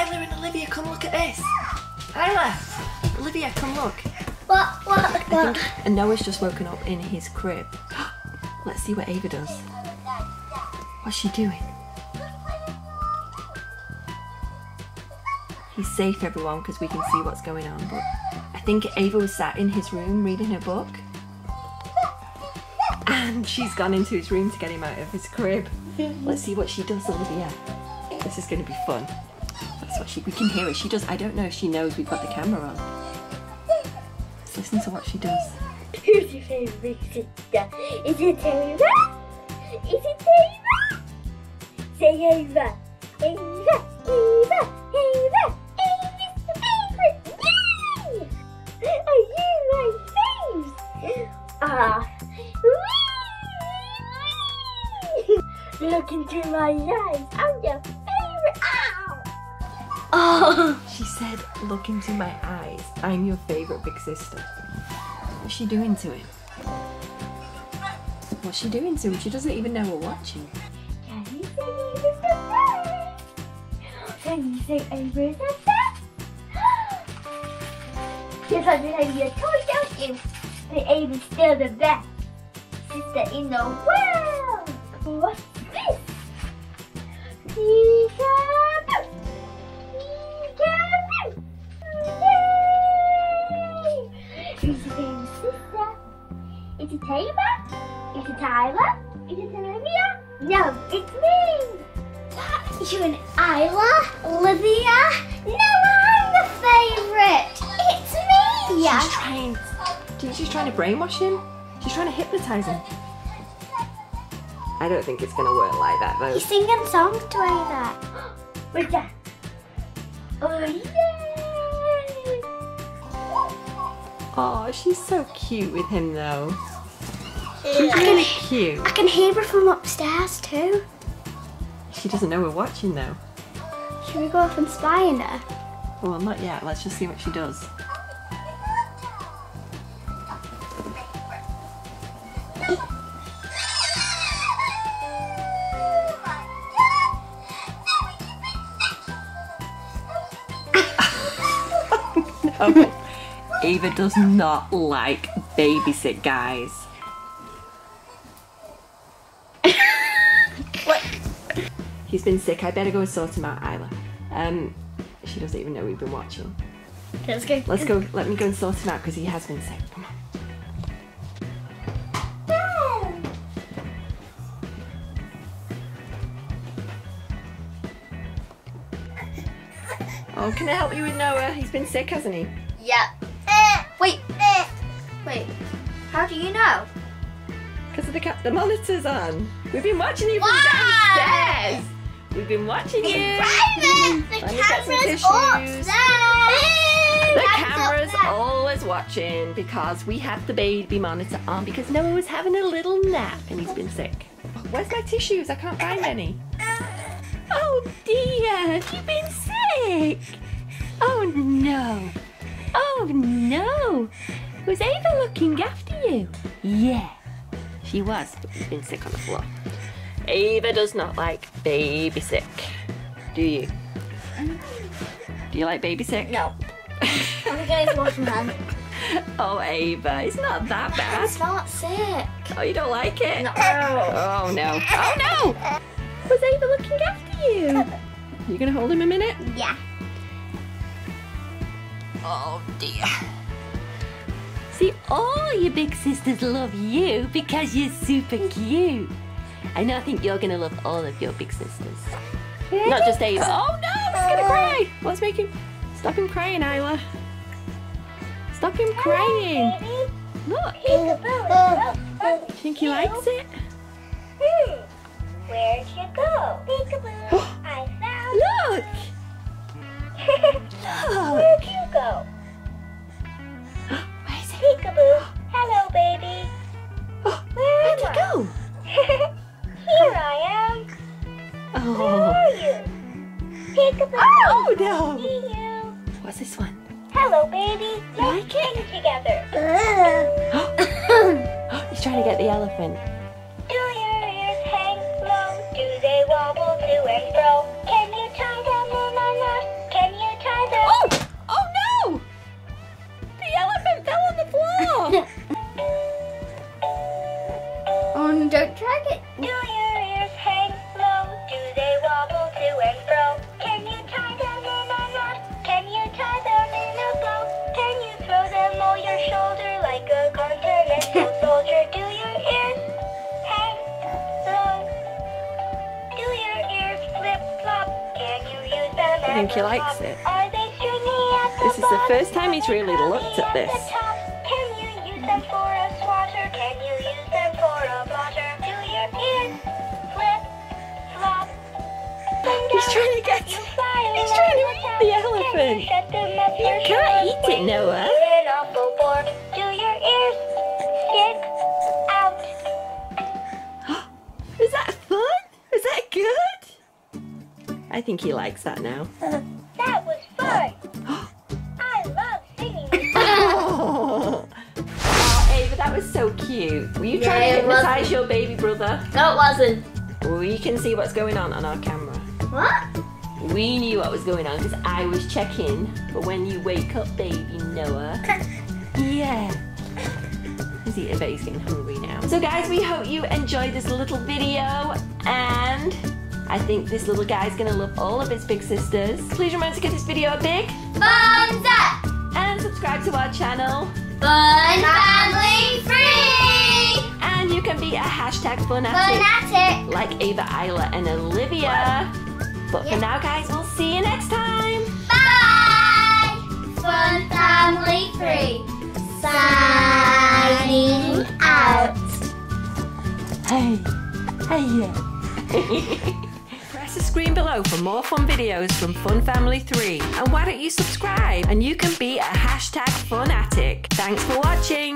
Isla and Olivia, come look at this. Isla, Olivia, come look. What? What? What? and Noah's just woken up in his crib. Let's see what Ava does. What's she doing? He's safe, everyone, because we can see what's going on. But I think Ava was sat in his room reading her book. And she's gone into his room to get him out of his crib. Let's see what she does, Olivia. This is going to be fun. She. We can hear it. She does. I don't know if she knows we've got the camera on. Let's listen to what she does. Who's your favorite sister? Is it Ava? Is it Ava? Say Ava. Ava. Ava. Ava. Ava's the favorite. Yay! Are you my face? Ah. Look into my eyes. I'm your favorite. Ow! Oh. She said, Look into my eyes. I'm your favourite big sister. What's she doing to him? What's she doing to him? She doesn't even know we're watching. Can you say Ava's the? Can you say Ava's the? Just like you have your toy, don't you? But Ava's still the best sister in the world. What's this? Peekaboo! Your favorite sister? Is it Ava? Is it Isla? Is it Olivia? No, it's me! You and Isla? Olivia? No, I'm the favourite! It's me! Yeah. She's trying. She's trying to brainwash him? She's trying to hypnotise him. I don't think it's gonna work like that though. He's singing songs to her. Where's that? Oh, yay! Oh, she's so cute with him though. She's really cute. I can hear her from upstairs too. She doesn't know we're watching though. Should we go off and spy on her? Well, not yet. Let's just see what she does. no. Ava does not like babysit guys. What? He's been sick. I better go and sort him out, Isla. Um, she doesn't even know we've been watching. Okay, Let's go. Let's go. Let me go and sort him out because he has been sick. Come on. Oh, can I help you with Noah? He's been sick, hasn't he? Yeah. Wait. How do you know? Because of the ca- the monitor's on. We've been watching you from downstairs. We've been watching you. Private. The Let me get some camera's upstairs. The Camera's camera's always watching because we have the baby monitor on because Noah was having a little nap and he's been sick. Where's my tissues? I can't find any. Oh dear, have you been sick? Oh no. Oh no. Was Ava looking after you? Yeah, she was, but you've been sick on the floor. Ava does not like baby sick. Do you? Do you like baby sick? No. I'm going to wash my hands. Oh, Ava, it's not that bad. It's not sick. Oh, you don't like it? No. Oh, no. Oh, no! Was Ava looking after you? You gonna hold him a minute? Yeah. Oh, dear. See, all your big sisters love you because you're super cute. And I think you're gonna love all of your big sisters. Not just Ava. Oh, no! He's gonna cry! What's making... Stop him crying, Isla. Stop him crying. Look. Peekaboo. Think he likes it? Hmm. Where'd you go? Peekaboo. I found Look! Look! Where'd you go? What's this one? Hello, baby. You like? Sing together. He's trying to get the elephant. I think he likes it. This is the first time he's really looked at this. He's trying to get. He's trying to eat the elephant. You can't eat it, Noah. I think he likes that now. That was fun. I love singing. Oh, oh Ava, that was so cute. Were you Yeah, trying to it was. hypnotize your baby brother? No, it wasn't. We can see what's going on on our camera. What? We knew what was going on because I was checking for when you wake up, baby Noah. Yeah. He's eating, but he's getting hungry now. So, guys, we hope you enjoyed this little video, and I think this little guy's gonna love all of his big sisters. Please remember to give this video a big Thumbs up. and subscribe to our channel. Fun family free. And you can be a hashtag funatic Funatic. like Ava, Isla, and Olivia. But Yeah. for now, guys, we'll see you next time. Bye. Fun family free. Signing out. Hey, hey, yeah. Screen below for more fun videos from Fun Family 3. And why don't you subscribe? And you can be a hashtag funatic. Thanks for watching.